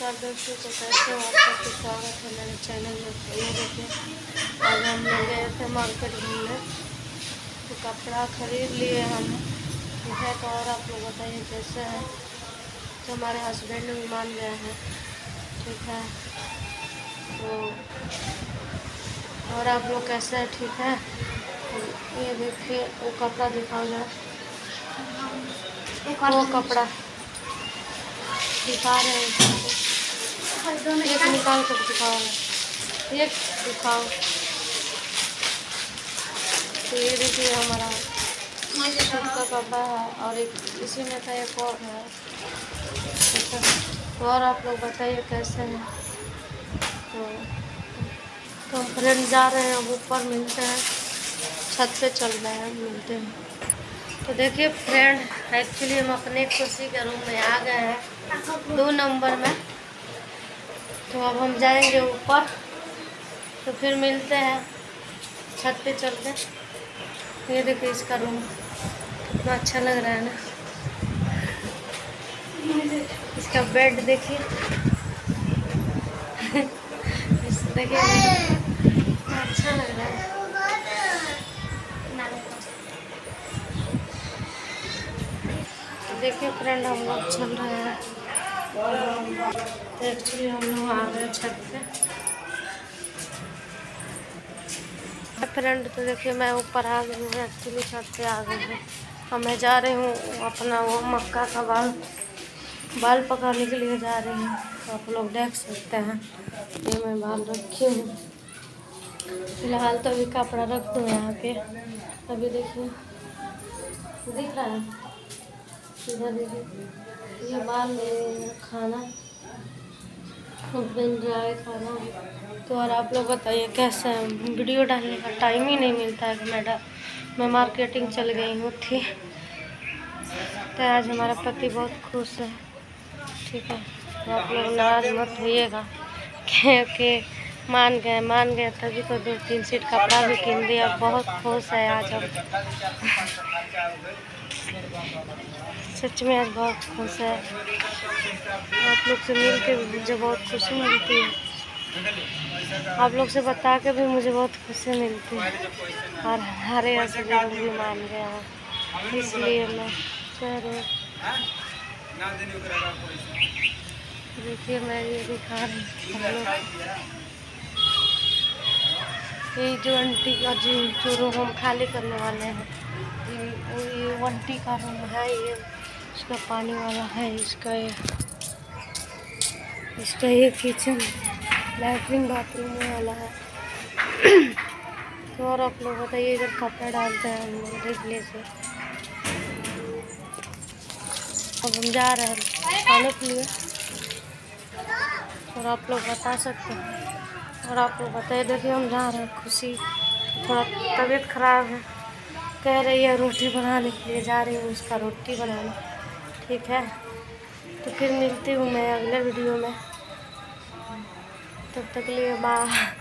नमस्कार दोस्तों तो कैसे हो आप सबको स्वागत है मेरे चैनल में। तो देखिए, आज हम लोग गए थे मार्केट घूमने। तो कपड़ा खरीद लिए हम। तो है तो और आप लोग बताइए कैसे है? तो हमारे हस्बैंड भी मान गए हैं। ठीक है। तो और आप लोग कैसे हैं? ठीक है। तो ये देखिए, वो कपड़ा दिखाओ जरा। वो कपड़ा दिखा रहे हैं। एक निकाल कर दिखाओ एक दिखाओ तो ये देखिए हमारा सूट का कपड़ा है और एक इसी में का एक और है। तो और आप लोग बताइए कैसे हैं तो तो हम फ्रेंड जा रहे हैं ऊपर मिलते हैं छत पे चल रहे हैं मिलते हैं तो देखिए फ्रेंड एक्चुअली हम अपने खुशी के रूम में आ गए हैं दो नंबर में तो अब हम जाएँगे ऊपर तो फिर मिलते हैं, छत पे चल के ये देखिए इसका रूम कितना अच्छा लग रहा है ना। इसका बेड देखिए। देखिए। अच्छा लग रहा है। देखिए फ्रेंड हम लोग चल रहे हैं। एक्चुअली हम लोग आ गए छत पे। फ्रेंड तो देखिए मैं ऊपर आ गई हूँ एक्चुअली छत पे आ गई हूँ। और मैं जा रही हूँ अपना वो मक्का का बाल बाल पकाने के लिए जा रही हूँ। तो आप लोग देख सकते हैं, ये मैं बाल रखी हूँ। फ़िलहाल तो अभी कपड़ा रख दूँ यहाँ पे। अभी देखिए, दिख रहा है? इधर देखिए ये बाल खाना बन रहा है खाना। तो और आप लोग बताइए, कैसे वीडियो डालने का टाइम ही नहीं मिलता है कि मैं डा मैं मार्केटिंग चल गई हूँ थी तो आज हमारा पति बहुत खुश है, ठीक है। तो आप लोग नाराज़ मत होइएगा। क्योंकि मान गए मान गए, तभी तो दो तीन सीट कपड़ा भी किन दिया। बहुत खुश है आज हम। सच में आज बहुत खुश है। आप लोग से मिल के भी मुझे बहुत खुशी मिलती है। आप लोग से बता के भी मुझे बहुत खुशी मिलती है। और हमारे हस्बैंड भी मान गए हैं। इसलिए मैं कह रही देखिए, मैं ये दिखा रही हूँ ये जो आंटी का जो जो रूम हम खाली करने वाले हैं, ये आंटी का रूम है, ये इसका पानी वाला है, इसका ये इसका ये किचन लैट्रिन बाथरूम वाला है। तो और आप लोग बताइए, इधर कपड़ा डालते हैं हम लोग से। अब हम जा रहे हैं खाने के लिए। और आप लोग बता सकते हैं। और आप लोग बताइए, देखिए हम जा रहे हैं खुशी। थोड़ा तबीयत खराब है। कह रही है रोटी बनाने के लिए, जा रही हूँ उसका रोटी बनाने। ठीक है। तो फिर मिलती हूँ मैं अगले वीडियो में। तब तक लिए बाय